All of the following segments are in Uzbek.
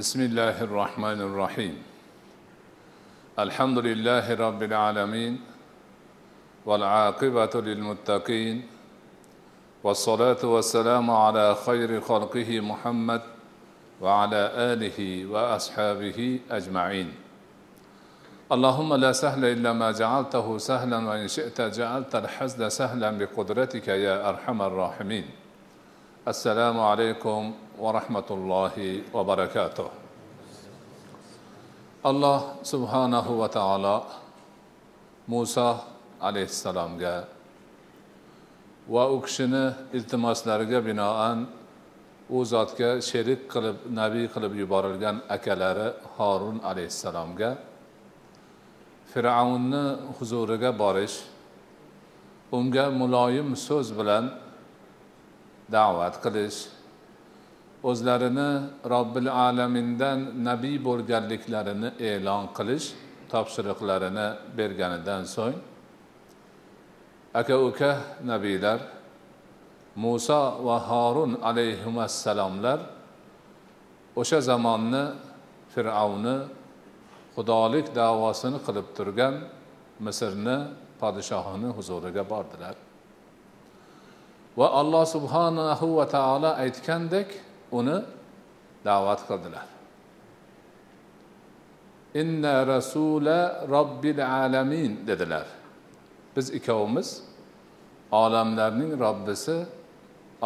بسم الله الرحمن الرحيم الحمد لله رب العالمين والعاقبة للمتقين والصلاة والسلام على خير خلقه محمد وعلى آله وأصحابه أجمعين اللهم لا سهل إلا ما جعلته سهلا وإن شئت جعلت الحزن سهلا بقدرتك يا أرحم الراحمين السلام عليكم ورحمة الله وبركاته alloh subhanahu va taolo muso alayhissalomga va u kishini iltimoslariga binoan u zotga sherik qilib nabiy qilib yuborilgan akalari horun alayhissalomga fir'avnni huzuriga borish unga muloyim so'z bilan da'vat qilish o'zlarini robbil alamindan nabiy bo'lganliklarini e'lon qilish topshiriqlarini berganidan so'ng aka uka nabiylar muso va horun alayhissalomlar o'sha zamonni fir'avni xudolik davosini qilib turgan misrni podshohini huzuriga bordilar. Va alloh subhanahu va taolo aytgandek uni da'vat qildilar. Inna rasula robbil alamin dedilar. Biz ikkovimiz olamlarning robbisi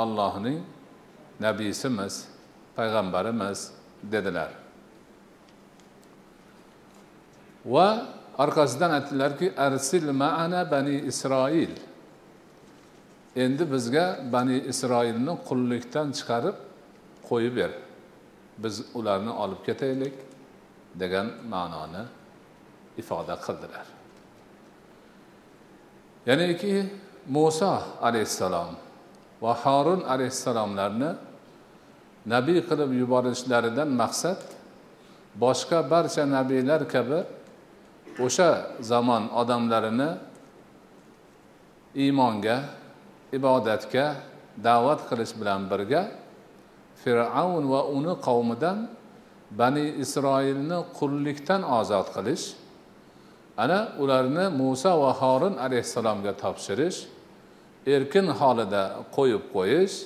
allohning nabiysimiz payg'ambarimiz dedilar. Va orqasidan aytdilarki arsil maana bani isroil endi bizga bani isroilni qullikdan chiqarib qo'yib ber. Biz ularni olib ketaylik degan ma'noni ifoda qildilar. Ya'niki muso alayhissalom va horun alayhissalomlarni nabiy qilib yuborishlaridan maqsad boshqa barcha nabiylar kabi o'sha zamon odamlarini iymonga ibodatga da'vat qilish bilan birga fir'avn va uni qavmidan bani isroilni qullikdan ozod qilish ana ularni muso va horin alayhissalomga topshirish erkin holida qo'yib qo'yish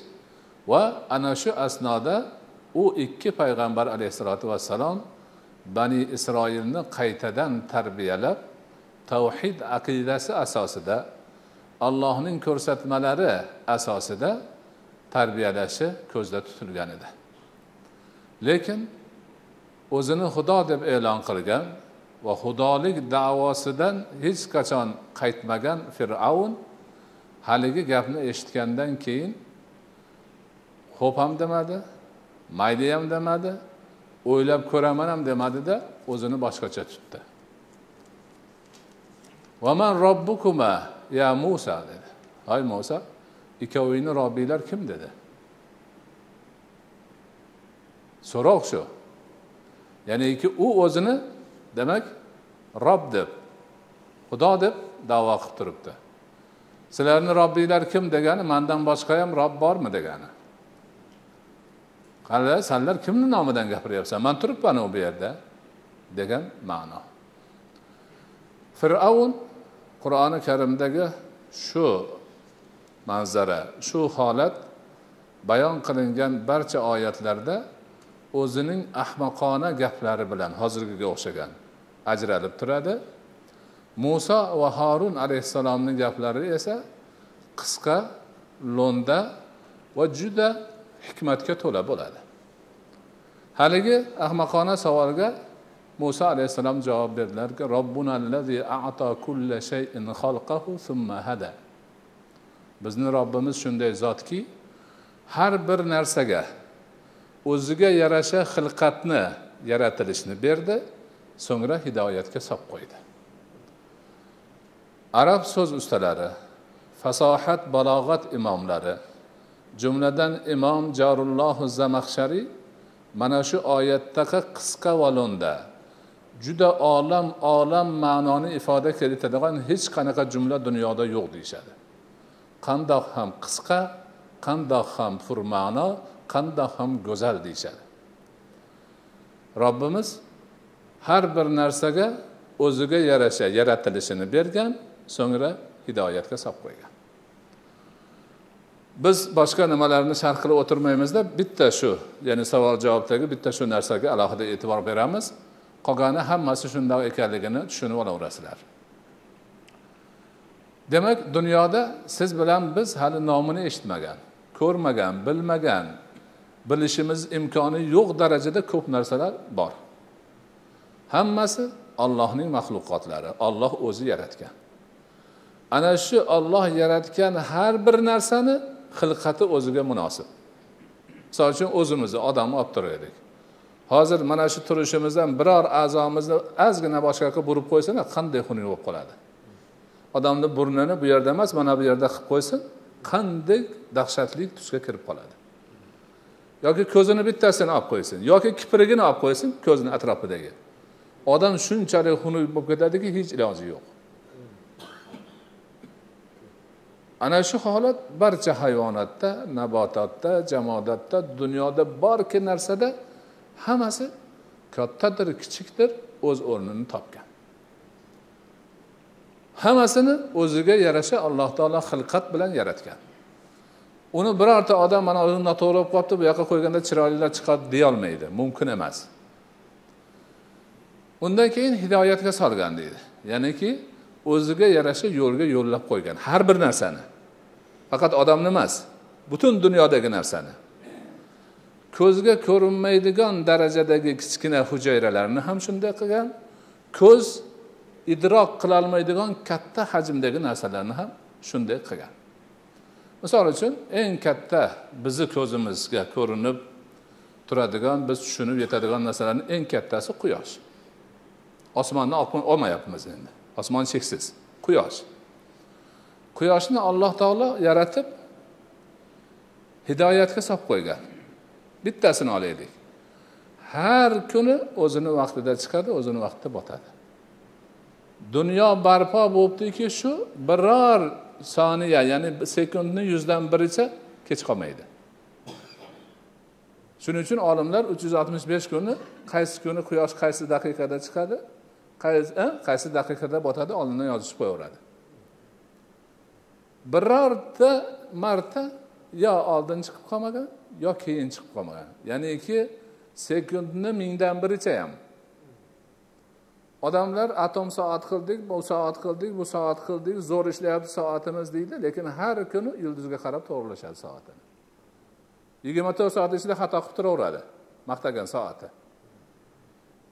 va ana shu asnoda u ikki payg'ambar alayhissalotu vassalom bani isroilni qaytadan tarbiyalab tavhid aqidasi asosida allohning ko'rsatmalari asosida tarbiyalashi ko'zda tutilgan edi. Lekin o'zini xudo deb e'lon qilgan va xudolik davosidan hech qachon qaytmagan fir'avn haligi gapni eshitgandan keyin xo'p ham demadi mayli ham demadi o'ylab ko'raman ham demadida o'zini boshqacha tutdi. Vaman robbukuma ya musa dedi. Ay muso ikkovingni robbiylar kim? dedi. So'roq shu. Ya'niki u o'zini demak rob deb xudo deb davo qilib turibdi. Sizlarni robbiylar kim degani mandan boshqa ham rob bormi degani. Qara sanlar kimni nomidan gapiryapsan? Man turibmanu bu yerda degan ma'no. Fir'avn qur'oni karimdagi shu manzara shu holat bayon qilingan barcha oyatlarda o'zining ahmoqona gaplari bilan hozirgiga o'xshagan. Ajralib turadi. Muso va horun alayhissalomni gaplari esa qisqa lo'nda va juda hikmatga to'la bo'ladi. Haligi ahmoqona savolga muso alayhissalom javob berdilarki robbuna allazi a'ta kulla shay'in xalqahu summa hada. Bizni robbimiz shunday zotki har bir narsaga o'ziga yarasha xilqatni yaratilishni berdi so'ngra hidoyatga solib qo'ydi. Arab so'z ustalari fasohat balog'at imomlari jumladan imom jorullohu zamaxshariy mana shu oyatdagi qisqa valonda juda olam olam ma'noni ifoda etadigan hech qanaqa jumla dunyoda yo'q deyishadi. Qandoq ham qisqa qandoq ham purma'no qandoq ham go'zal deyishadi. Robbimiz har bir narsaga o'ziga yarasha yaratilishini bergan so'ngra hidoyatga solib qo'ygan. Biz boshqa nimalarni sharh qilib o'tirmaymizda bitta shu ya'ni savol javobdagi bitta shu narsaga alohida e'tibor beramiz. Qolgani hammasi shundoq ekanligini tushunib olaverasizlar demak dunyoda siz bilan biz hali nomini eshitmagan ko'rmagan bilmagan bilishimiz imkoni yo'q darajada ko'p narsalar bor. Hammasi ollohning maxluqotlari olloh o'zi yaratgan. Ana shu olloh yaratgan har bir narsani xilqati o'ziga munosib. Misol uchun o'zimizni odamni olib turaylik. Hozir mana shu turishimizdan biror a'zomizni ozgina boshqa burib qo'ysana qanday xunuk bo'lib qoladi? Odamni burnini bu yerda emas mana bu yerda qilib qo'ysin qanday dahshatli tusga kirib qoladi? Yoki ko'zini bittasini olib qo'ysin yoki kiprigini olib qo'ysin ko'zini atrofidagi. Odam shunchalik xunuk bo'lib ketadiki hech iloji yo'q. Ana shu holat barcha hayvonotda nabototda jamodatda dunyoda borki narsada hammasi kattadir kichikdir o'z o'rnini topgan. Hammasini o'ziga yarasha alloh taolo xilqat bilan yaratgan. Uni birorta odam mana o'zi noto'g'ri bo'lib qolibdi bu yoqqa qo'yganda chiroylilar chiqadi deyolmaydi mumkin emas. Undan keyin hidoyatga solgan deydi. Ya'niki o'ziga yarasha yo'lga yo'llab qo'ygan har bir narsani. Faqat odamni emas butun dunyodagi narsani. Ko'zga ko'rinmaydigan darajadagi kichkina hujayralarni ham shunday qilgan. Ko'z idrok qilolmaydigan katta hajmdagi narsalarni ham shunday qilgan. Misol uchun eng katta bizni ko'zimizga ko'rinib turadigan biz tushunib yetadigan narsalarni eng kattasi quyosh. Osmonni olmayapmiz endi. Osmon cheksiz quyosh. Quyoshni alloh taolo yaratib hidoyatga solib qo'ygan. Bittasini olaylik har kuni o'zini vaqtida chiqadi o'zini vaqtida botadi. Dunyo barpo bo'libdiki shu biror soniya ya'ni sekundni yuzdan biricha kech qolmaydi. Shuning uchun olimlar uch yuz oltmish besh kuni qaysi kuni quyosh qaysi daqiqada chiqadi qaysi eh, qaysi daqiqada botadi oldindan yozishib qo'yaveradi. Birorta marta yo oldin chiqib qolmagan yo keyin chiqib qolmagan. Ya'niki sekundni mingdan biricha ham. Odamlar atom soat qildik bu soat qildik bu soat qildik zo'r ishlayapti soatimiz deydi lekin har kuni yulduzga qarab to'g'irlashadi soatini. Yigirma to'rt soat ichida xato qilib turaveradi maqtagan soati.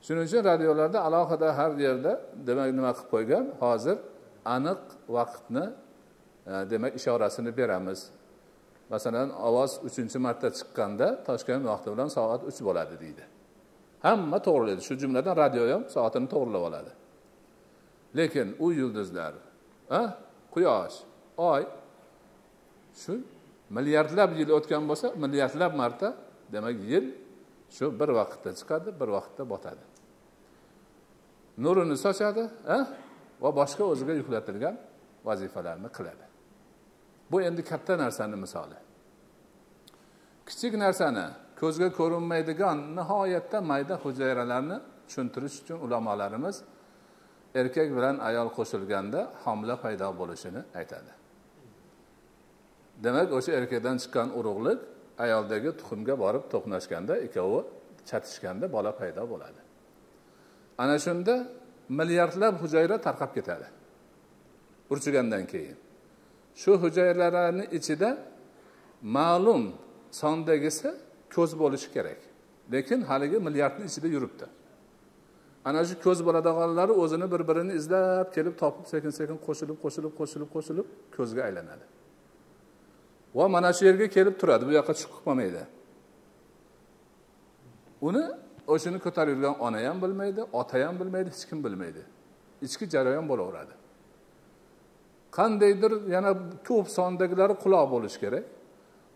Shuning uchun radiolarda alohida har yerda demak nima qilib qo'ygan? Hozir aniq vaqtni e, demak ishorasini beramiz. Masalan ovoz uchinchi marta chiqqanda toshkent vaqti bilan soat uch bo'ladi deydi. Hamma to'g'rilaydi shu jumladan radio ham soatini to'g'irlab oladi. Lekin u yulduzlar quyosh oy shu milliardlab yil o'tgan bo'lsa milliardlab marta demak yil shu bir vaqtda chiqadi bir vaqtda botadi. Nurini sochadi va boshqa o'ziga yuklatilgan vazifalarni qiladi. Bu endi katta narsani misoli. Kichik narsani ko'zga ko'rinmaydigan nihoyatda mayda hujayralarni tushuntirish uchun ulamolarimiz erkak bilan ayol qo'shilganda homila paydo bo'lishini aytadi. Demak o'sha erkakdan chiqqan urug'lik ayoldagi tuxumga borib to'qnashganda ikkovi chatishganda bola paydo bo'ladi. Ana shunda milliardlab hujayra tarqab ketadi. Urchigandan keyin. Shu hujayralarni ichida ma'lum sondagisi ko'z bo'lishi kerak. Lekin haligi milliardni ichida yuribdi. Ana shu ko'z bo'ladiganlari o'zini bir birini izlab kelib topib sekin sekin qo'shilib qo'shilib qo'shilib qo'shilib ko'zga aylanadi. Va mana shu yerga kelib turadi. Bu yoqqa chiqib qolmaydi. Uni o'shani ko'tarib yurgan ona ham bilmaydi ota ham bilmaydi hech kim bilmaydi. Ichki jarayon bo'laveradi. Qandaydir yana ko'p sondagilari quloq bo'lishi kerak.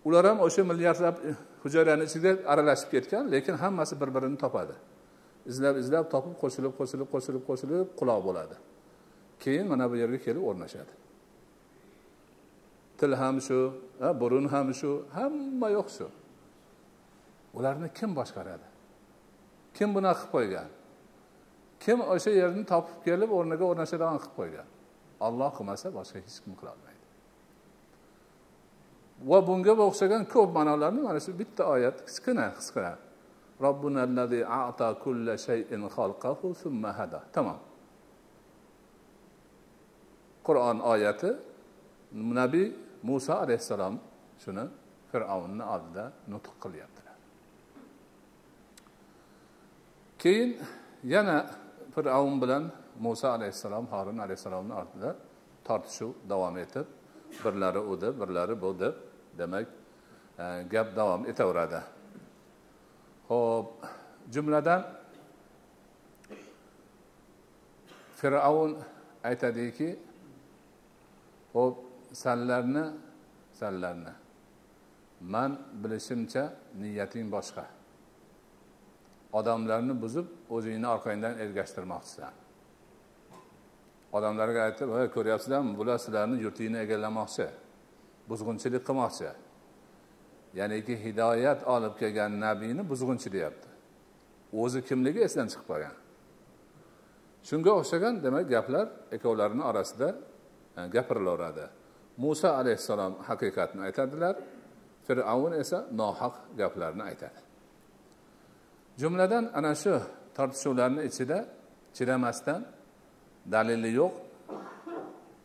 Ular ham o'sha milliardlab hujayrani ichida aralashib ketgan lekin hammasi bir birini topadi. Izlab izlab topib qo'shilib qo'shilib qo'shilib qo'shilib quloq bo'ladi. Keyin mana bu yerga kelib o'rnashadi. Til ham shu burun ham shu hamma yo'q shu. Ularni kim boshqaradi? Kim bunaqa qilib qo'ygan? Kim o'sha yerni topib kelib o'rniga o'rnashadigan qilib qo'ygan? Olloh qilmasa boshqa hech kim qilolmaydi va bunga o'xshagan ko'p ma'nolarni mana shu bitta oyat kichkina qisqina. Tamom qur'on oyati nabiy muso alayhissalom shuni fir'avnni oldida nutq qilyaptilar. Keyin yana fir'avn bilan muso alayhissalom horin alayhissalomni ortida tortishuv davom etib birlari u deb birlari bu deb demak e, gap davom etaveradi. Ho'p jumladan fir'avn aytadiki ho'p sanlarni sanlarni. Man bilishimcha niyating boshqa. Odamlarni buzib o'zingni orqangdan ergashtirmoqchisan. Odamlarga aytib voy ko'ryapsizlarmi? Bular sizlarni yurtingni egallamoqchi buzg'unchilik qilmoqchi. Ya'niki hidoyat olib kelgan nabiyni buzg'unchi deyapti. O'zi kimligi esdan chiqib qolgan. Shunga o'xshagan demak gaplar ikkovlarini orasida e, gapirilaveradi. Muso alayhissalom haqiqatni aytadilar fir'avn esa nohaq gaplarni aytadi. Jumladan ana shu tortishuvlarni ichida chidamasdan dalili yo'q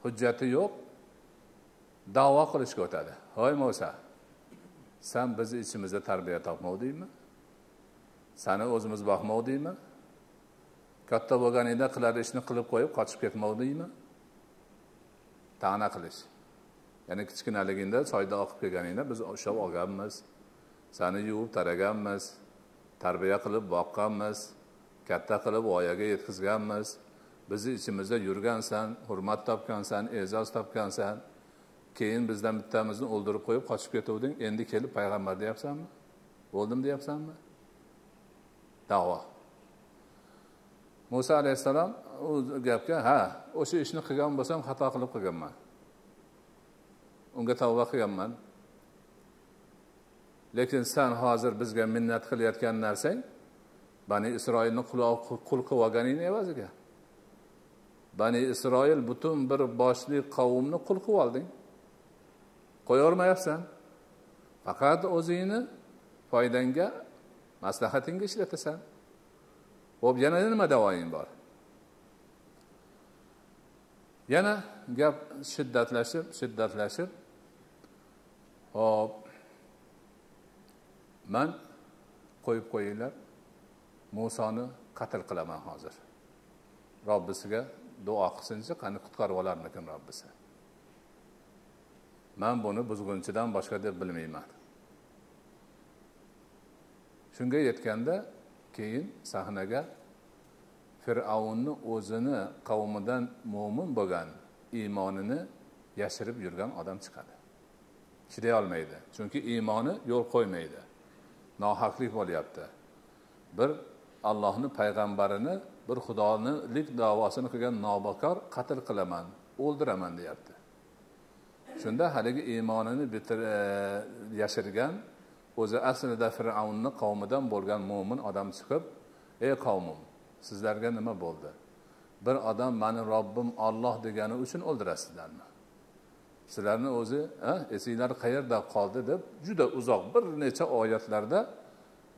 hujjati yo'q davo qilishga o'tadi. Hoy mo'sa san bizni ichimizda tarbiya topmovdingmi sani o'zimiz boqmovdingmi katta bo'lganingda qilar ishni qilib qo'yib qochib ketmovdingmi ta'na qilish. Ya'ni kichkinaligingda soyda oqib kelganingda biz ushlab olganmiz. Sani yuvib taraganmiz tarbiya qilib boqqanmiz katta qilib voyaga yetkazganmiz. Bizni ichimizda yurgansan hurmat topgansan e'zoz topgansan keyin bizdan bittamizni o'ldirib qo'yib qochib ketuvding. Endi kelib payg'ambar deyapsanmi? Bo'ldim deyapsanmi? Davo. Muso alayhissalom u gapga ha o'sha ishni qilgan bo'lsam xato qilib qilganman. Unga tavba qilganman. Lekin san hozir bizga minnat qilayotgan narsang bani isroilni qul qilib olganingni evaziga. Bani isroil butun bir boshli qavmni qul qilib olding. Qo'yormayapsan faqat o'zingni foydangga maslahatingga ishlatasan. Ho'p yana nima davoying bor? Yana gap shiddatlashib shiddatlashib. Hop man qo'yib qo'yinglar. Musoni qatl qilaman hozir. Robbisiga duo qilsinchi qani qutqarib olarmikin robbisi? Man buni buzg'unchidan boshqa deb bilmayman. Shunga yetganda keyin sahnaga fir'avnni o'zini qavmidan mo'min bo'lgan iymonini yashirib yurgan odam chiqadi. Chiday olmaydi chunki iymoni yo'l qo'ymaydi. Nohaqlik bo'lyapti. Bir allohni payg'ambarini bir xudonilik davosini qilgan nobakor qatl qilaman o'ldiraman deyapti. Shunda haligi iymonini bitir e, yashirgan o'zi aslida fir'avnni qavmidan bo'lgan mo'min odam chiqib ey qavmim sizlarga nima bo'ldi? Bir odam mani robbim olloh degani uchun o'ldirasizlarmi? Sizlarni o'zi esinglar qayerda qoldi? deb juda uzoq bir necha oyatlarda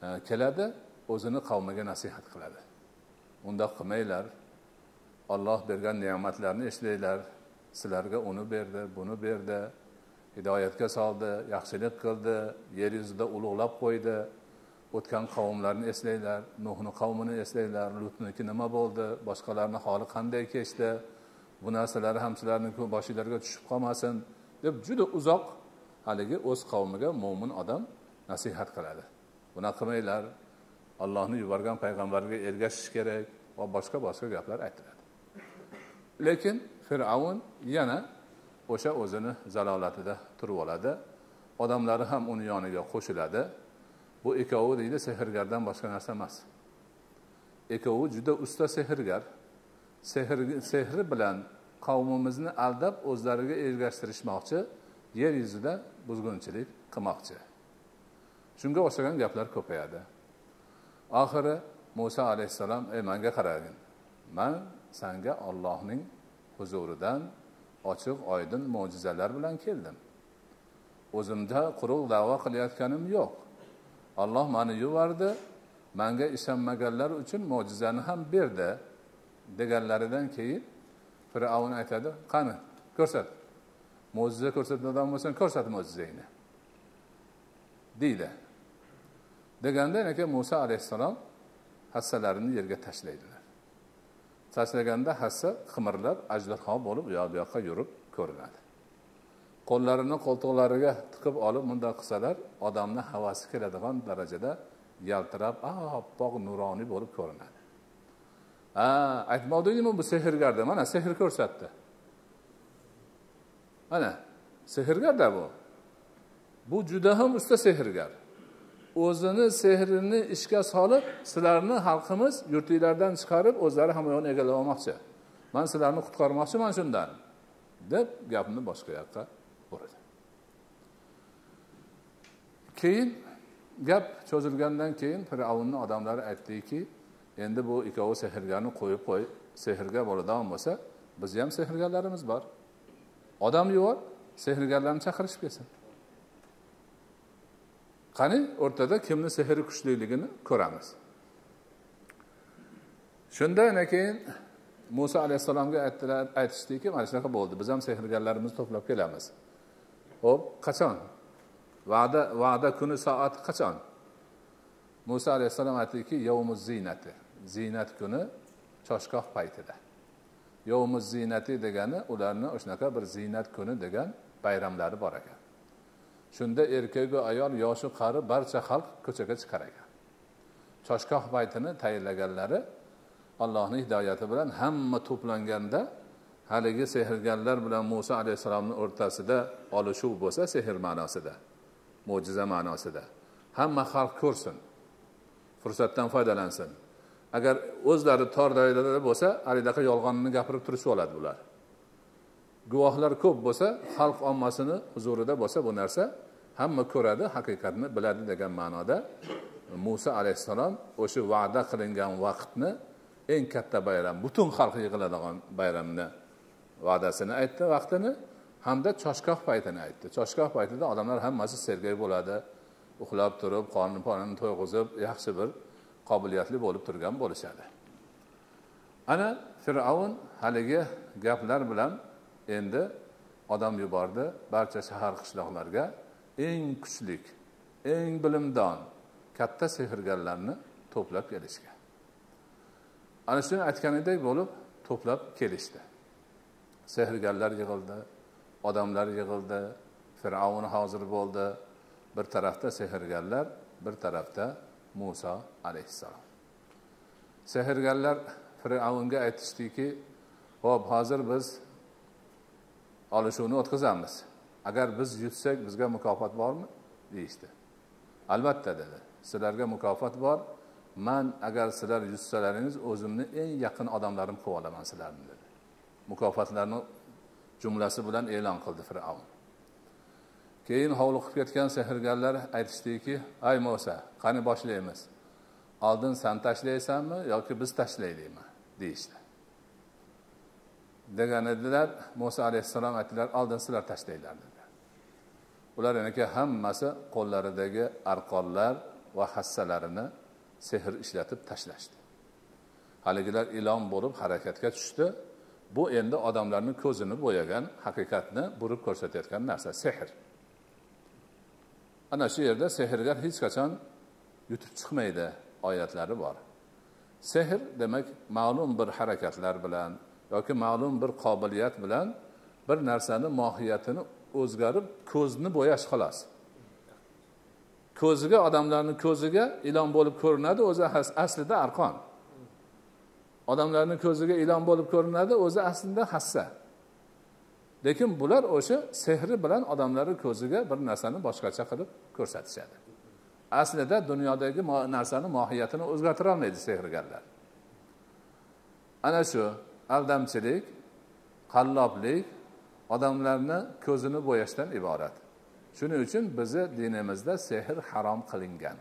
e, keladi o'zini qavmiga nasihat qiladi. Undoq qilmanglar. Olloh bergan ne'matlarni eslanglar. Sizlarga uni berdi buni berdi hidoyatga soldi yaxshilik qildi yer yuzida ulug'lab qo'ydi. O'tgan qavmlarni eslanglar nuhni qavmini eslanglar. Lutniki nima bo'ldi? Boshqalarni holi qanday kechdi? Bu narsalar ham sizlarni boshinglarga tushib qolmasin deb juda uzoq haligi o'z qavmiga mo'min odam nasihat qiladi. Bunaqa qilmanglar. Allohni yuborgan payg'ambarga ergashish kerak va boshqa boshqa gaplar aytiladi. Lekin fir'avn yana o'sha o'zini zalolatida turib oladi. Odamlari ham uni yoniga qo'shiladi. Bu ikkovi deydi sehrgardan boshqa narsa emas. Ikkovi juda usta sehrgar. Sehr sehri bilan qavmimizni aldab o'zlariga ergashtirishmoqchi yer yuzida buzg'unchilik qilmoqchi. Shunga o'xshagan gaplar ko'payadi. Oxiri muso alayhissalom ey manga qaragin. Man sanga ollohning huzuridan ochiq oydin mo'jizalar bilan keldim. O'zimda quruq da'vo qilayotganim yo'q. Olloh mani yubordi manga ishonmaganlar uchun mo'jizani ham berdi deganlaridan keyin fir'avn aytadi qani ko'rsat. Mo'jiza ko'rsatadigan bo'lsang ko'rsat mo'jizangni deydi. Deganda aka muso alayhissalom hassalarini yerga tashlaydilar. Tashlaganda hassa qimirlab ajdarho bo'lib u yoq bu yoqqa yurib ko'rinadi. Qo'llarini qo'ltiqlariga tiqib olib bundoq qilsalar odamni havasi keladigan darajada yaltirab oppoq nuroniy bo'lib ko'rinadi. Ha aytmoqdingmi bu sehrgarda? Mana sehr ko'rsatdi. Mana sehrgarda bu. Bu juda ham usta sehrgar. O'zini sehrini ishga solib sizlarni xalqimiz yurtinglardan chiqarib o'zlari hamma egallab olmoqchi. Man sizlarni qutqarmoqchiman shundan deb gapni boshqa yoqqa buradi keyin gap cho'zilgandan keyin fir'avnni odamlari aytdiki endi bu ikkovi sehrgarni qo'yib qo'y sehrga bo'ladigan bo'lsa bizni ham sehrgarlarimiz bor. Odam yubor sehrgarlarni chaqirishib kelsin. Qani o'rtada kimni sehri kuchliligini ko'ramiz. Shundan keyin muso alayhissalomga aytdilar aytishdiki mana shunaqa bo'ldi. Biz ham sehrgarlarimizni to'plab kelamiz. Ho'p qachon? Va'da va'da kuni soati qachon? Muso alayhissalom aytdiki yovmu ziynati ziynat kuni choshgoh paytida. Yovmu ziynati degani ularni shunaqa bir ziynat kuni degan bayramlari bor ekan. Shunda erkagu ayol yoshi qari barcha xalq ko'chaga chiqar ekan. Choshgoh paytini tayinlaganlari allohni hidoyati bilan hamma to'planganda haligi sehrgarlar bilan muso alayhissalomni o'rtasida olishuv bo'lsa sehr ma'nosida mo'jiza ma'nosida. Hamma xalq ko'rsin fursatdan foydalansin. Agar o'zlari tor doirada bo'lsa halidaqa yolg'onni gapirib turishib oladi bular. Guvohlar ko'p bo'lsa xalq ommasini huzurida bo'lsa bu narsa hamma ko'radi haqiqatni biladi degan ma'noda. Muso alayhissalom o'sha va'da qilingan vaqtni eng katta bayram butun xalq yig'iladigan bayramni va'dasini aytdi vaqtini hamda choshgoh paytini aytdi. Choshgoh paytida odamlar hammasi sergak bo'ladi uxlab turib qorni ponini to'yg'izib yaxshi bir qobiliyatli bo'lib turgan bo'lishadi. Ana fir'avn haligi gaplar bilan endi odam yubordi barcha shahar qishloqlarga. Eng kuchlik eng bilimdon katta sehrgarlarni to'plab kelishgan ana shuni aytganidek bo'lib to'plab kelishdi. Sehrgarlar yig'ildi odamlar yig'ildi fir'avn hozir bo'ldi. Bir tarafda sehrgarlar bir tarafda muso alayhissalom. Sehrgarlar fir'avnga aytishdiki ho'p hozir biz olishuvni o'tkazamiz. Agar biz yutsak bizga mukofot bormi? Deyishdi. Albatta dedi. Sizlarga mukofot bor. Man agar sizlar yutsalaringiz o'zimni eng yaqin odamlarim qilib olaman sizlarni dedi. Mukofotlarni jumlasi bilan e'lon qildi fir'avn. Keyin hovliqib ketgan sehrgarlar aytishdiki ay mo'sa qani boshlaymiz? Oldin san tashlaysanmi yoki biz tashlaylikmi deyishdi. Degan edilar muso alayhissalom aytdilar oldin sizlar tashlanglar dedilar. Ular yanaki hammasi qo'llaridagi arqonlar va hassalarini sehr ishlatib tashlashdi. Haligilar ilon bo'lib harakatga tushdi. Bu endi odamlarni ko'zini bo'yagan haqiqatni burib ko'rsatayotgan narsa sehr. Ana shu yerda sehrgar hech qachon yutib chiqmaydi oyatlari bor. Sehr demak ma'lum bir harakatlar bilan yoki ma'lum bir qobiliyat bilan bir narsani mohiyatini o'zgarib ko'zni bo'yash xolos. Ko'ziga odamlarni ko'ziga ilon bo'lib ko'rinadi o'zi aslida arqon. Odamlarni ko'ziga ilon bo'lib ko'rinadi o'zi aslida hassa. Lekin bular o'sha sehri bilan odamlarni ko'ziga bir narsani boshqacha qilib ko'rsatishadi. Aslida dunyodagi narsani mohiyatini o'zgartira olmaydi sehrgarlar. Ana shu aldamchilik qalloblik odamlarni ko'zini bo'yashdan iborat. Shuning uchun bizni dinimizda sehr harom qilingan.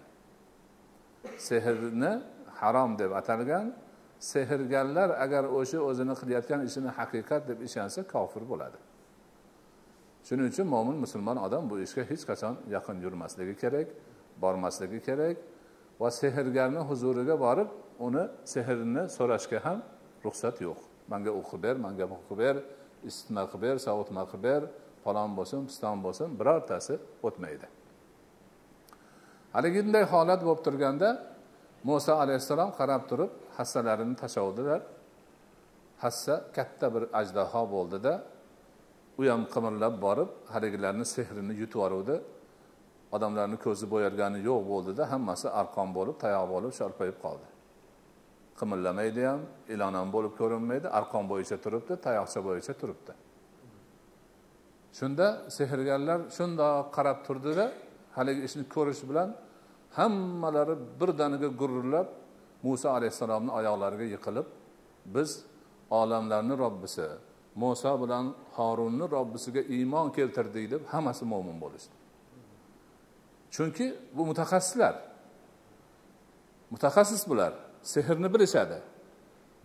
Sehrni harom deb atalgan sehrgarlar agar o'sha o'zini qilayotgan ishini haqiqat deb ishonsa kofir bo'ladi. Shuning uchun mo'min musulmon odam bu ishga hech qachon yaqin yurmasligi kerak bormasligi kerak va sehrgarni huzuriga borib uni sehrni so'rashga ham ruxsat yo'q. Manga o'qib ber manga bu qilib ber isitma qilib ber sovutma qilib ber falon bo'lsin piston bo'lsin birortasi o'tmaydi. Haliginday holat bo'lib turganda muso alayhissalom qarab turib hassalarini tashlavdilar hassa katta bir ajdaho bo'ldida u ham qimirlab borib haligilarni sehrini yutib yuboruvdi. Odamlarni ko'zi bo'yalgani yo'q bo'ldida hammasi arqon bo'lib tayoq bo'lib sharpayib qoldi. Qimirlamaydi ham ilon ham bo'lib ko'rinmaydi arqon bo'yicha turibdi tayoqcha bo'yicha turibdi. Shunda sehrgarlar shundoq qarab turdida haligi ishni ko'rish bilan hammalari birdaniga gururlab muso alayhissalomni oyoqlariga yiqilib biz olamlarni robbisi muso bilan horunni robbisiga iymon keltirdik deb hammasi mo'min bo'lishdi. Chunki bu mutaxassislar mutaxassis bular sehrni bilishadi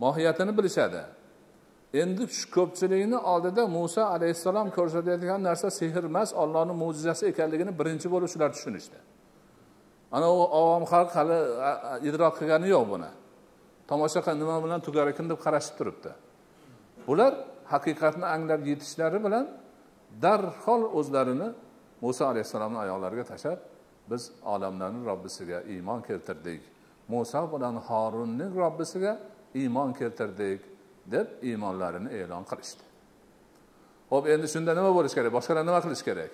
mohiyatini bilishadi. Endi shu ko'pchilikni oldida muso alayhissalom ko'rsatayotgan narsa sehr emas ollohni mo'jizasi ekanligini birinchi bo'lib shular tushunishdi. Ana u ovom xalq hali idrok qilgani yo'q buni. Tomosha nima bilan tugar ekan deb qarashib turibdi? Bular haqiqatni anglab yetishlari bilan darhol o'zlarini muso alayhissalomni oyoqlariga tashlab biz olamlarni robbisiga iymon keltirdik. Muso bilan horunning robbisiga iymon keltirdik deb iymonlarini e'lon qilishdi. Ho'p endi shunda nima bo'lishi kerak? Boshqalar nima qilish kerak?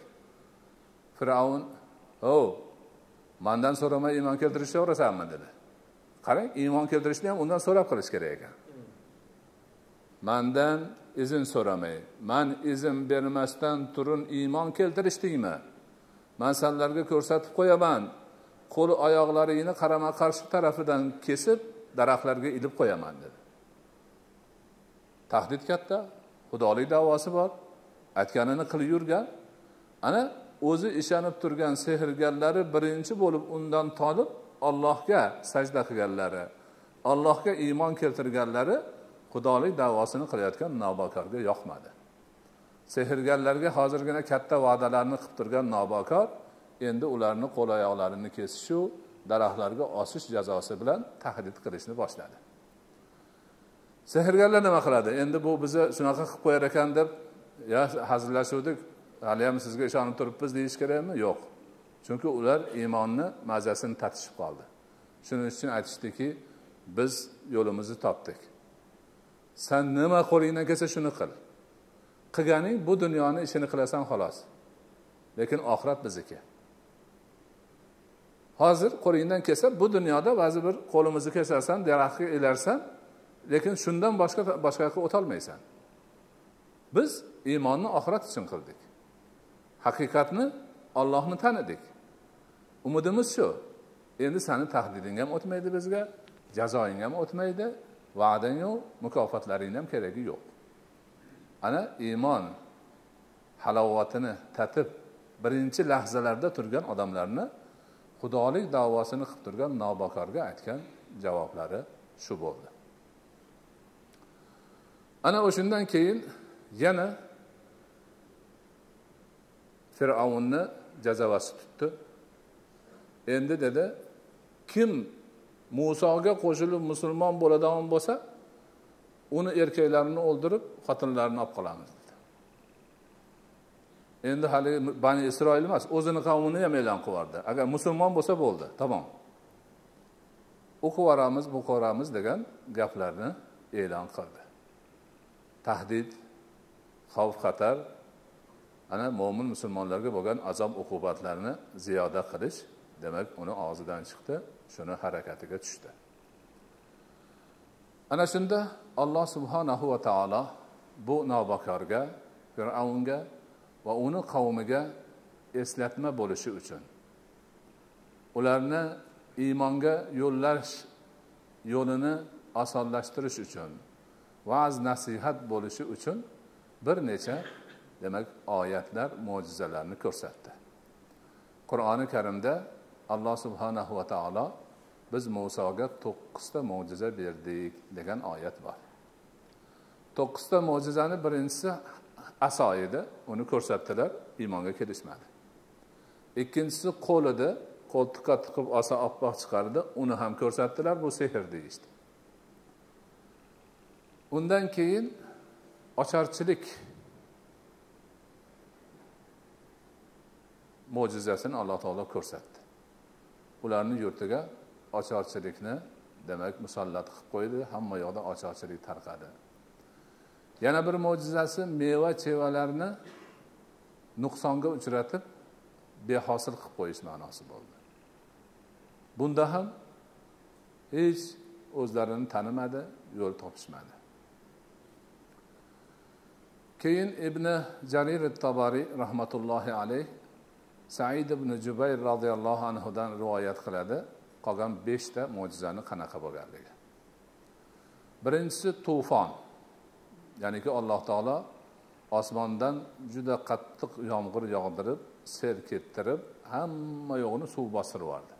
Fir'avn o mandan so'ramay iymon keltirishaverasanmi dedi. Qarang iymon keltirishni ham undan so'rab qilish kerak ekan. Mandan izn so'ramay man izn bermasdan turun iymon keltirishdingmi? Man sanlarga ko'rsatib qo'yaman qo'l oyoqlaringni qarama qarshi tarafidan kesib daraxtlarga ilib qo'yaman dedi. Tahdid katta xudolik davosi bor aytganini qilib yurgan. Ana o'zi ishonib turgan sehrgarlari birinchi bo'lib undan tolib ollohga sajda qilganlari allohga iymon keltirganlari xudolik davosini qilayotgan nobokorga yoqmadi. Sehrgarlarga hozirgina katta va'dalarni qilib turgan nobokor endi ularni qo'l oyoqlarini kesishu daraxtlarga osish jazosi bilan tahdid qilishni boshladi. Sehrgarlar nima qiladi? Endi bu bizni shunaqa qilib qo'yar ekan deb ya hazillashuvdik haliyam sizga ishonib turibmiz deyish kerakmi? Yo'q. Chunki ular iymonni mazasini tatishib qoldi. Shuning uchun aytishdiki biz yo'limizni topdik. San nima qo'lingdan kelsa shuni qil. Qilganing bu dunyoni ishini qilasan xolos. Lekin oxirat bizniki. Hozir qo'lingdan kelsa bu dunyoda ba'zi bir qo'limizni kesarsan daraxtga ilarsan lekin shundan boshqa boshqa yoqqa o'tolmaysan. Biz iymonni oxirat uchun qildik. Haqiqatni ollohni tanidik. Umidimiz shu. Endi sani tahdiding ham o'tmaydi bizga jazoing ham o'tmaydi va'dang yo'q mukofotlaring ham keragi yo'q. Ana iymon halovatini tatib birinchi lahzalarda turgan odamlarni xudolik davosini qilib turgan nobokorga aytgan javoblari shu bo'ldi. Ana o'shandan keyin yana fir'avnni jazavasi tutdi. Endi dedi kim musoga qo'shilib musulmon bo'ladigan bo'lsa uni erkaklarini o'ldirib xotinlarini olib qolamiz endi hali bani isroil emas o'zini qavmini ham e'lon qilib yubordi agar musulmon bo'lsa bo'ldi. Tamom. O'qib yuboramiz o'qib yuboramiz degan gaplarni e'lon qildi. Tahdid xavf xatar ana mo'min musulmonlarga bo'lgan azob uqubatlarni ziyoda qilish demak uni og'zidan chiqdi shuni harakatiga tushdi. Ana shunda alloh subhanahu va taolo bu nobakorga fir'avnga va uni qavmiga eslatma bo'lishi uchun. Ularni iymonga yo'llash yo'lini osonlashtirish uchun va'z nasihat bo'lishi uchun bir necha demak oyatlar mo'jizalarni ko'rsatdi. Qur'oni karimda alloh subhanahu va taolo biz musoga to'qqizta mo'jiza berdik degan oyat bor. To'qqizta mo'jizani birinchisi aso edi uni ko'rsatdilar iymonga kelishmadi. Ikkinchisi qo'l edi qo'l tiqa tiqib olsa oppoq chiqardi uni ham ko'rsatdilar bu sehr deyishdi. Undan keyin ocharchilik mo'jizasini alloh taolo ko'rsatdi. Ularni yurtiga ocharchilikni demak musallat qilib qo'ydi hamma yoqda ocharchilik tarqadi. Yana bir mo'jizasi meva chevalarni nuqsonga uchratib behosil qilib qo'yish ma'nosi bo'ldi. Bunda ham hech o'zlarini tanimadi yo'l topishmadi. Keyin ibn jarir tobariy rahmatullohi alayh said ibn jubayr roziyallohu anhudan rivoyat qiladi qolgan beshta mo'jizani qanaqa bo'lganligi. Birinchisi to'fon ya'niki alloh taolo osmondan juda qattiq yomg'ir yog'dirib sel kettirib hamma yo'g'ini suv bostirib yubordi.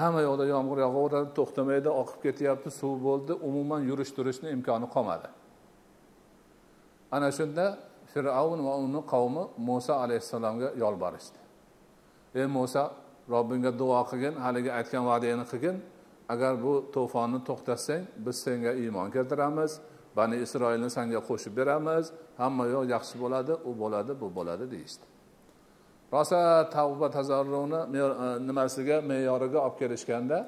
Hamma yoqda yomg'ir yog'averadi to'xtamaydi oqib ketyapti suv bo'ldi umuman yurish turishni imkoni qolmadi. Ana shunda fir'avn va uni qavmi muso alayhissalomga yolborishdi. Ey muso robbingga duo qilgin haligi aytgan va'dangni qilgin. Agar bu to'fonni to'xtatsang biz senga iymon keltiramiz. Bani isroilni sanga qo'shib beramiz. Hamma yoq yaxshi bo'ladi u bo'ladi bu bo'ladi deyishdi. Rosa tavba tazarruni e, nimasiga me'yoriga olib kelishganda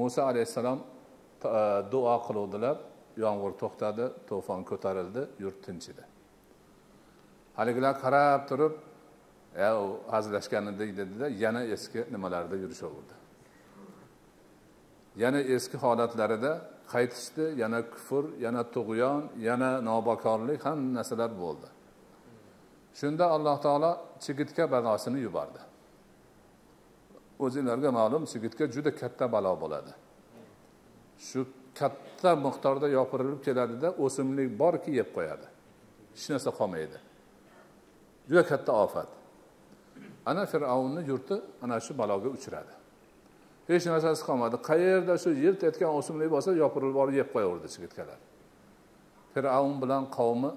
muso alayhissalom e, duo qiluvdilar. Yomg'ir to'xtadi to'fon ko'tarildi yurt tinchidi. Haligilar qarab turib e u hazillashgan edik dedida yana eski nimalarda yurishaverdi. Yana eski holatlarida qaytishdi. Yana kufr yana tug'yon yana nobakorlik hamma narsalar bo'ldi. Shunda alloh taolo chigitga balosini yubordi. O'zinglarga ma'lum chigitga juda katta balo bo'ladi. Shu katta miqdorda yopirilib keladida o'simlik borki yeb qo'yadi. Hech narsa qolmaydi. Juda katta ofat. Ana fir'avnni yurti ana shu baloga uchradi. Hech narsasi qolmadi qayerda shu yilt etgan o'simlik bo'lsa yopirilib borib yeb qo'yaverdi chigitkalar fir'avn bilan qavmi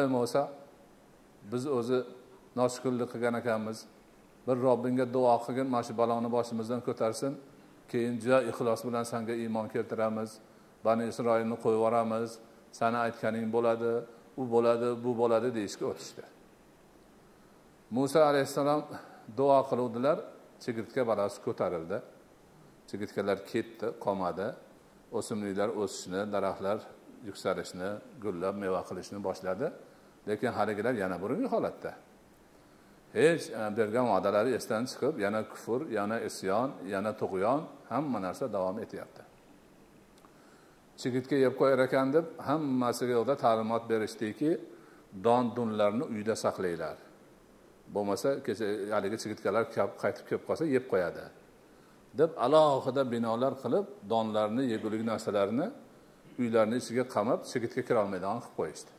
ey muso biz o'zi noshukurlik qilgan ekanmiz. Bir robbingga duo qilgin mana shu baloni boshimizdan ko'tarsin. Keyin juda ixlos bilan sanga iymon keltiramiz. Bani isroilni qo'yib yuboramiz. Sani aytganing bo'ladi u bo'ladi bu bo'ladi deyishga o'tishdi. Muso alayhissalom duo qiluvdilar. Chigirtka balasi ko'tarildi. Chigirtkalar ketdi qolmadi o'simliklar o'sishni daraxtlar yuksalishni gullab meva qilishni boshladi. Lekin haligilar yana burungi holatda. Hech e, bergan va'dalari esdan chiqib yana kufr yana isyon yana tug'yon hamma narsa davom etyapti. Chigitga yeb qo'yar ekan deb hammasiga yo'lda ta'limot berishdiki don dunlarni uyda saqlanglar. Bo'lmasa kecha haligi chigitkalar qaytib kelib qolsa yeb qo'yadi. Deb alohida binolar qilib donlarni yegulik narsalarni uylarni ichiga qamab chigitga kirolmaydigan qilib qo'yishdi.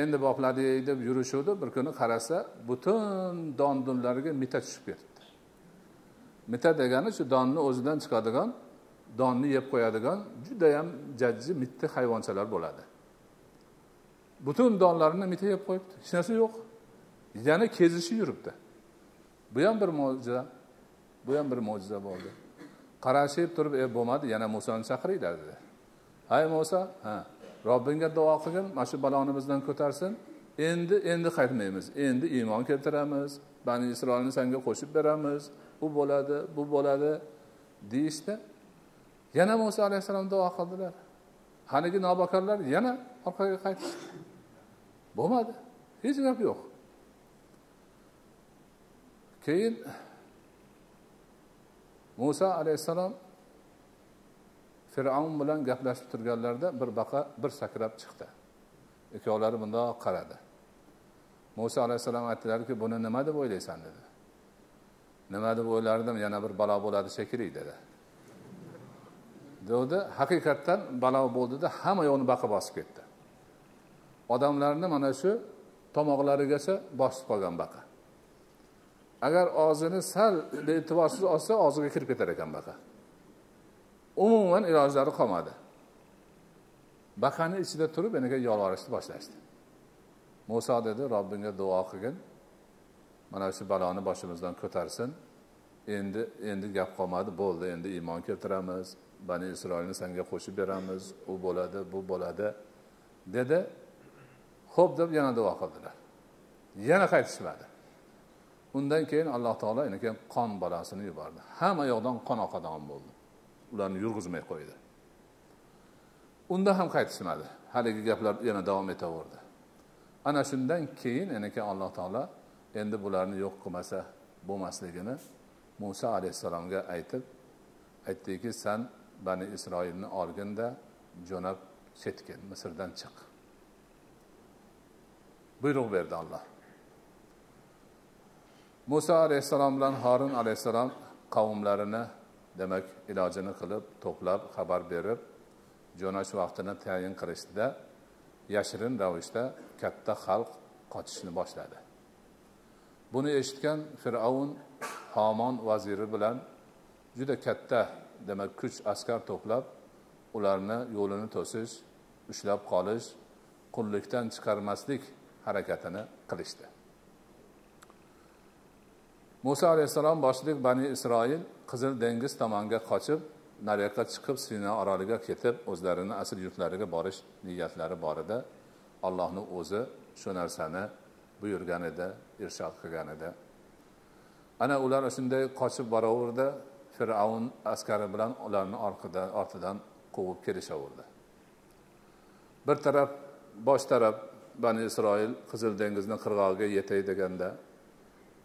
Endi bopladik deb yurishuvdi bir kuni qarasa butun don dunlariga mita tushib ketibdi mita degani shu donni o'zidan chiqadigan donni yeb qo'yadigan judayam jajji mitti hayvonchalar bo'ladi. Butun donlarini mita yeb qo'yibdi. Hech narsa yo'q. Yana kezishi yuribdi. Bu ham bir mo'jiza. Bu ham bir mo'jiza bo'ldi. Qarashib turib e bo'lmadi yana musoni chaqiringlar dedi. Hay muso ha robbingga duo qilgin mana shu baloni bizdan ko'tarsin. Endi endi qaytmaymiz. Endi iymon keltiramiz. Bani isroilni sanga qo'shib beramiz. U bo'ladi bu bo'ladi deyishdi. Yana muso alayhissalom duo qildilar. Haligi nobakorlar yana orqaga qaytishdi. Bo'lmadi. Hech gap yo'q. Keyin muso alayhissalom fir'avn bilan gaplashib turganlarida bir baqa bir sakrab chiqdi. Ikkovlari bundoq qaradi. Muso alayhissalom aytdilarki buni nima deb o'ylaysan? dedi. Nima deb o'ylardim? Yana bir balo bo'ladi shekilli dedi. Dedi haqiqatdan balo bo'ldida hamma yoqni baqa bosib ketdi. Odamlarni mana shu tomoqlarigacha bosib qolgan baqa. Agar og'zini sal e'tiborsiz olsa og'ziga kirib ketar ekan baqa. Umuman ilojlari qolmadi. Baqani ichida turib anaqa yolvorishni boshlashdi. Muso dedi robbingga duo qilgin. Mana shu baloni boshimizdan ko'tarsin. Endi endi gap qolmadi. Bo'ldi endi iymon keltiramiz. Bani isroilni senga qo'shib beramiz. U bo'ladi bu bo'ladi. Dedi. Ho'p deb yana duo qildilar. Yana qaytishmadi. Undan keyin alloh taolo keyin qon bolasini yubordi. Hamma yoqdan qon oqadigan bo'ldi. Ularni yurg'izmay qo'ydi. Unda ham qaytishmadi. Haligi gaplar yana davom etaverdi. Ana shundan keyin keyin alloh taolo endi bularni yo'q qilmasa bo'lmasligini muso alayhissalomga aytib aytdiki san bani isroilni olginda jo'nab ketgin misrdan chiq. Buyruq berdi alloh. Muso alayhissalom bilan horin alayhissalom qavmlarini demak ilojini qilib to'plab xabar berib jo'nash vaqtini tayin qilishda yashirin ravishda katta xalq qochishni boshladi. Buni eshitgan fir'avn homon vaziri bilan juda katta demak kuch askar to'plab ularni yo'lini to'sish ushlab qolish qullikdan chiqarmaslik harakatini qilishdi. Muso alayhissalom boshliq bani isroil qizil dengiz tomonga qochib nariyoqqa chiqib sino oroliga ketib o'zlarini asl yurtlariga borish niyatlari bor edi allohni o'zi shu narsani buyurgan edi irshod qilgan edi. Ana ular shunday qochib boraverdi fir'avn askari bilan ularni orqadan ortidan quvib kelishaverdi. Bir taraf bosh taraf bani isroil qizil dengizni qirg'og'iga yetay deganda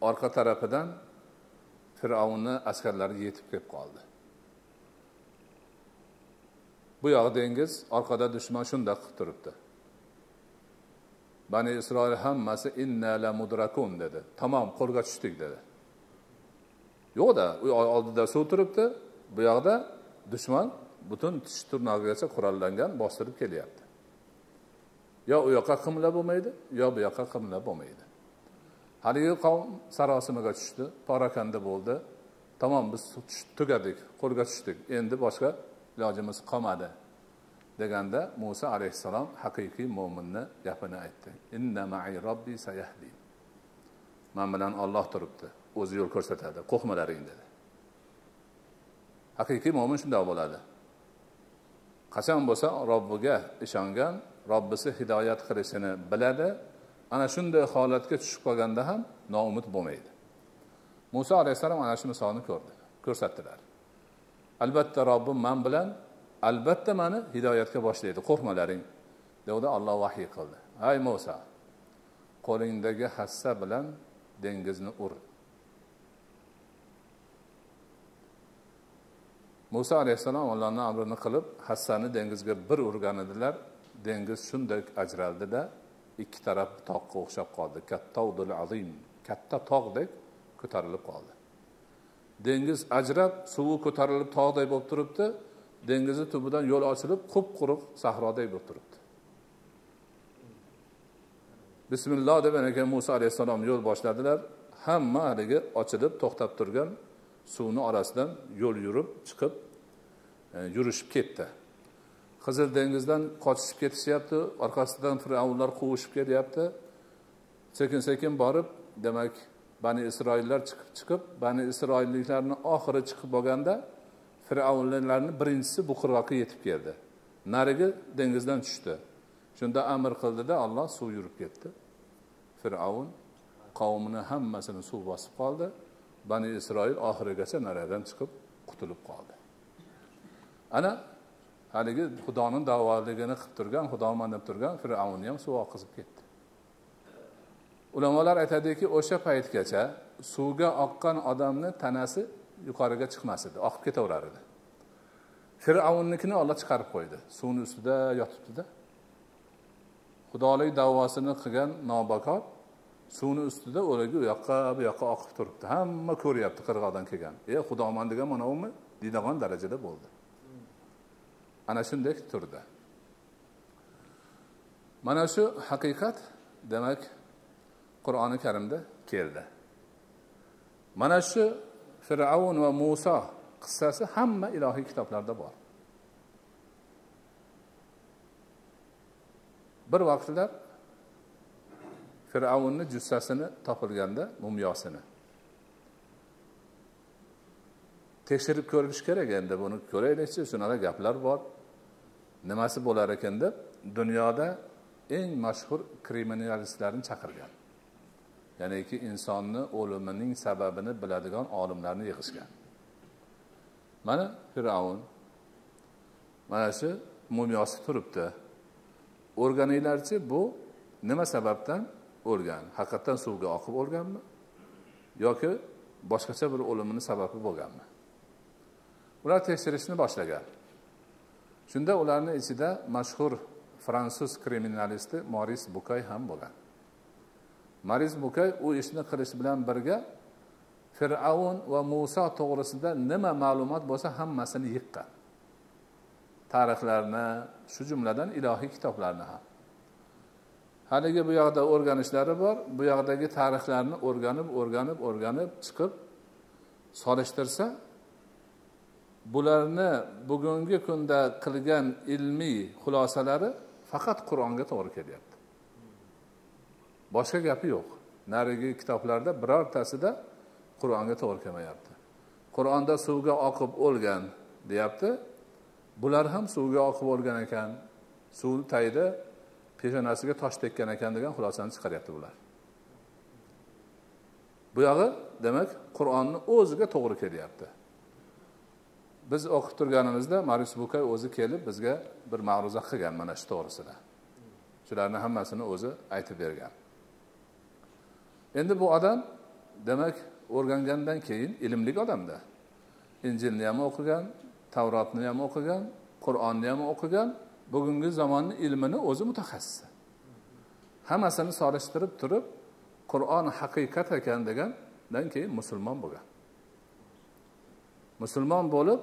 orqa tarafidan fir'avnni askarlari yetib kelib qoldi. Bu yog'i dengiz orqada dushman shundoq qilib turibdi. Bani isroil hammasi inna la mudrakun dedi. Tamom qo'lga tushdik dedi. Yo'qda u oldida suv turibdi. Bu yoqda dushman butun tish tirnog'igacha qurollangan bostirib kelyapti. Yo u yoqqa qimla bo'lmaydi yo bu yoqqa qimla bo'lmaydi. Haligi qavm sarosimaga tushdi parokanda bo'ldi. Tamom biz tugadik qo'lga tushdik. Endi boshqa ilojimiz qolmadi deganda muso alayhissalom haqiqiy mo'minni gapini aytdi. Inna mai robbi sayahdi. Man bilan olloh turibdi o'zi yo'l ko'rsatadi qo'rqmalaring dedi. Haqiqiy mo'min shundoq bo'ladi. Qachon bo'lsa robbiga ishongan robbisi hidoyat qilishini biladi ana shunday holatga tushib qolganda ham noumid bo'lmaydi. Muso alayhissalom ana shu misolni ko'rdi ko'rsatdilar. Albatta robbim man bilan albatta mani hidoyatga boshlaydi qo'rqmalaring deganda olloh vahiy qildi. Ay muso qo'lingdagi hassa bilan dengizni ur. Muso alayhissalom allohni amrini qilib hassani dengizga bir urgan edilar. Dengiz shunday ajraldida ikki taraf tog'ga o'xshab qoldi. Kattavdul azim katta tog'dek ko'tarilib qoldi. Dengiz ajrab suvi ko'tarilib tog'day bo'lib turibdi. Dengizni tubidan yo'l ochilib qup quruq sahroday bo'lib turibdi. Bismilloh deb ekan muso alayhissalom yo'l boshladilar. Hamma haligi ochilib to'xtab turgan suvni orasidan yo'l yurib chiqib e, yurishib ketdi. Qizil dengizdan qochishib ketishyapti orqasidan fir'avnlar quvishib kelyapti sekin sekin borib demak bani isroillar chiqib chiqib bani isroilliklarni oxiri chiqib bo'lganda fir'avnlarni birinchisi bu qirg'oqqa yetib keldi. Narigi dengizdan tushdi. Shunda amr qildida olloh suv yurib ketdi. Fir'avn qavmini hammasini suv bosib qoldi. Bani isroil oxirigacha naradan chiqib qutulib qoldi. Ana haligi xudoni davoligini qilib turgan xudoman deb turgan fir'avnni ham suv oqizib ketdi. Ulamolar aytadiki o'sha paytgacha suvga oqqan odamni tanasi yuqoriga chiqmas edi oqib ketaverar edi. Fir'avnnikini olloh chiqarib qo'ydi suvni ustida yotibdida. Xudolik davosini qilgan nobakor suvni ustida o'lagi u yoqqa bu yoqqa oqib turibdi. Hamma ko'ryapti qirg'oqdan kelgan. E xudoman degan manavimi deydigan darajada bo'ldi. Ana shunday turdi. Mana shu haqiqat demak qur'oni karimda keldi. Mana shu fir'avn va muso qissasi hamma ilohiy kitoblarda bor. Bir vaqtlar fir'avnni jussasini topilganda mumyosini tekshirib ko'rish kerak endi. Buni ko'raylikchi shunaqa gaplar bor. Nimasi bo'lar ekan deb dunyoda eng mashhur kriminalistlarni chaqirgan. Ya'niki insonni o'limining sababini biladigan olimlarni yig'ishgan. Mana fir'avn. Mana shu mumyosi turibdi. O'rganinglarchi bu nima sababdan o'lgan? Haqiqatdan suvga oqib o'lganmi? Yoki boshqacha bir o'limini sababi bo'lganmi? Ular tekshirishni boshlagan. Shunda ularni ichida mashhur fransuz kriminalisti moris bukay ham bo'lgan. Moris bukay u ishni qilish bilan birga fir'avn va muso to'g'risida nima ma'lumot bo'lsa hammasini yiqqan. Tarixlarni shu jumladan ilohiy kitoblarni ham. Haligi bu yoqda o'rganishlari bor bu yoqdagi tarixlarni o'rganib o'rganib o'rganib chiqib solishtirsa bularni bugungi kunda qilgan ilmiy xulosalari faqat qur'onga to'g'ri kelyapti. Boshqa gapi yo'q. Narigi kitoblarda birortasida qur'onga to'g'ri kelmayapti. Qur'onda suvga oqib o'lgan deyapti. Bular ham suvga oqib o'lgan ekan. Suv tagida peshonasiga tosh tekkan ekan degan xulosani chiqaryapti bular. Bu yog'i demak qur'onni o'ziga to'g'ri kelyapti. Biz o'qib turganimizda maris bukay o'zi kelib bizga bir ma'ruza qilgan mana shu to'g'risida. Shularni hammasini o'zi aytib bergan. Endi bu odam demak o'rgangandan keyin ilmli odamda. Injilni ham o'qigan tavrotni ham o'qigan qur'onni ham o'qigan bugungi zamonni ilmini o'zi mutaxassisi. Hammasini solishtirib turib qur'on haqiqat ekan degandan keyin musulmon bo'lgan. Musulmon bo'lib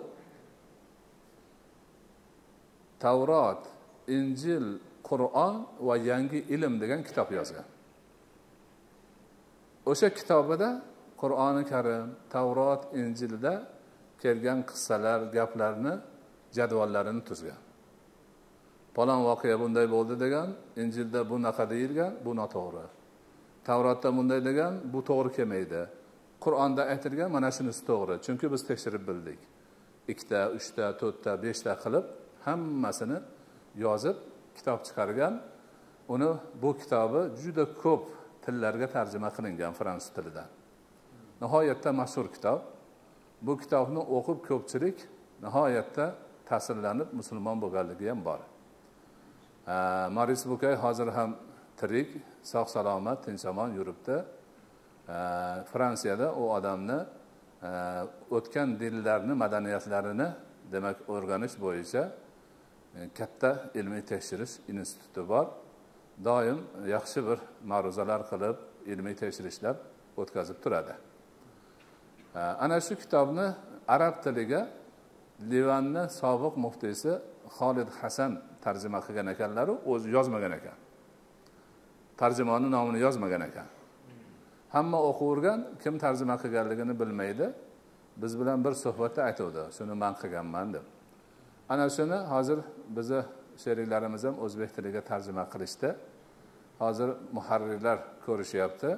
tavrot injil qur'on va yangi ilm degan kitob yozgan. O'sha kitobida qur'oni karim tavrot injilda kelgan qissalar gaplarni jadvallarini tuzgan. Falon voqea bunday bo'ldi degan injilda bunaqa deyilgan bu noto'g'ri. Tavrotda bunday degan bu to'g'ri kelmaydi. Qur'onda aytilgan mana shunisi to'g'ri. Chunki biz tekshirib bildik. Ikkita uchta to'rtta beshta qilib hammasini yozib kitob chiqargan. Uni bu kitobi juda ko'p tillarga tarjima qilingan fransuz tilidan. Nihoyatda mashhur kitob. Bu kitobni o'qib ko'pchilik nihoyatda ta'sirlanib musulmon bo'lganligi ham bor. Moris bukay hozir ham tirik sog' salomat tinch omon yuribdi. Fransiyada u odamni o'tgan dillarni madaniyatlarini demak o'rganish bo'yicha e, katta ilmiy tekshirish instituti bor. Doim yaxshi bir ma'ruzalar qilib ilmiy tekshirishlar o'tkazib turadi. Ana shu kitobni arab tiliga livanni sobiq muftiysi xolid hasan tarjima qilgan ekanlaru o'zi yozmagan ekan. Tarjimoni nomini yozmagan ekan. Hamma o'qivergan kim tarjima qilganligini bilmaydi. Biz bilan bir suhbatda aytuvdi shuni man qilganman deb. Ana shuni hozir bizni sheriklarimiz ham o'zbek tiliga tarjima qilishdi. Hozir muharrirlar ko'rishyapti.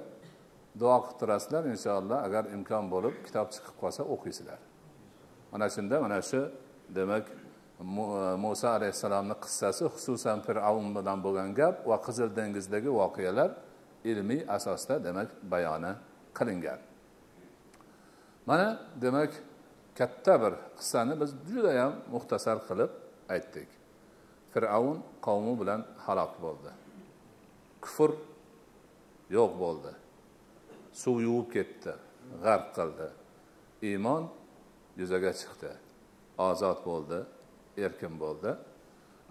Duo qilib turasizlar inshaalloh agar imkon bo'lib kitob chiqib qolsa o'qiysizlar. Mana shunda mana shu demak muso alayhissalomni qissasi xususan fir'avn bilan bo'lgan gap va qizil dengizdagi voqealar ilmiy asosda demak bayoni qilingan. Mana demak katta bir qissani biz judayam muxtasar qilib aytdik. Fir'avn qavmi bilan halok bo'ldi. Kufr yo'q bo'ldi. Suv yuvib ketdi g'arq qildi. Iymon yuzaga chiqdi. Ozod bo'ldi erkin bo'ldi.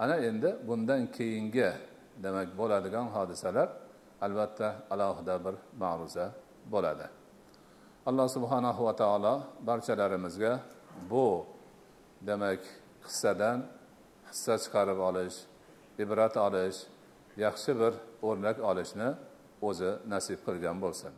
Ana endi bundan keyingi demak bo'ladigan hodisalar albatta alohida bir ma'ruza bo'ladi. Alloh subhanahu va taolo barchalarimizga bu demak qissadan hissa chiqarib olish ibrat olish yaxshi bir o'rnak olishni o'zi nasib qilgan bo'lsin.